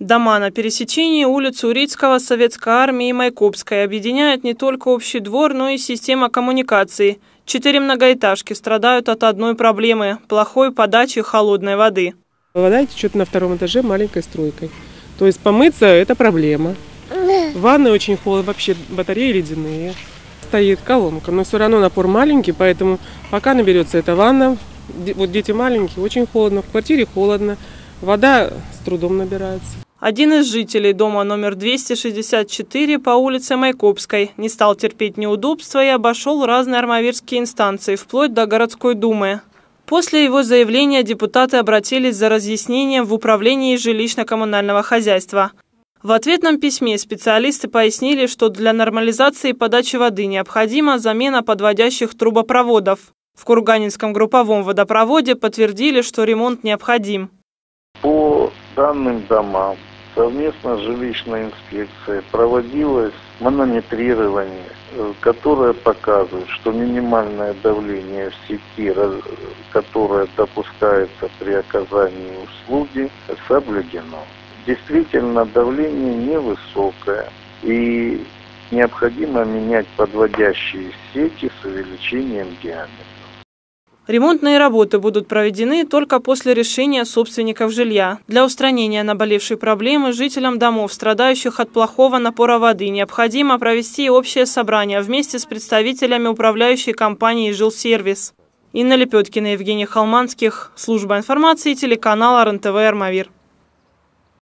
Дома на пересечении улиц Урицкого, Советской армии и Майкопской объединяют не только общий двор, но и система коммуникаций. Четыре многоэтажки страдают от одной проблемы – плохой подачи холодной воды. Вода течет на втором этаже маленькой струйкой. То есть помыться – это проблема. Ванны очень холодно, вообще батареи ледяные. Стоит колонка, но все равно напор маленький, поэтому пока наберется эта ванна, вот дети маленькие, очень холодно, в квартире холодно, вода с трудом набирается. Один из жителей дома номер 264 по улице Майкопской не стал терпеть неудобства и обошел разные армавирские инстанции, вплоть до городской думы. После его заявления депутаты обратились за разъяснением в управлении жилищно-коммунального хозяйства. В ответном письме специалисты пояснили, что для нормализации подачи воды необходима замена подводящих трубопроводов. В Курганинском групповом водопроводе подтвердили, что ремонт необходим. По данным домам совместно с жилищной инспекцией проводилось манометрирование, э, которое показывает, что минимальное давление в сети, которое допускается при оказании услуги, соблюдено. Действительно, давление невысокое, и необходимо менять подводящие сети с увеличением диаметра. Ремонтные работы будут проведены только после решения собственников жилья. Для устранения наболевшей проблемы жителям домов, страдающих от плохого напора воды, необходимо провести общее собрание вместе с представителями управляющей компании «Жилсервис». Инна Лепеткина, Евгений Холманских, служба информации, телеканал РНТВ «Армавир».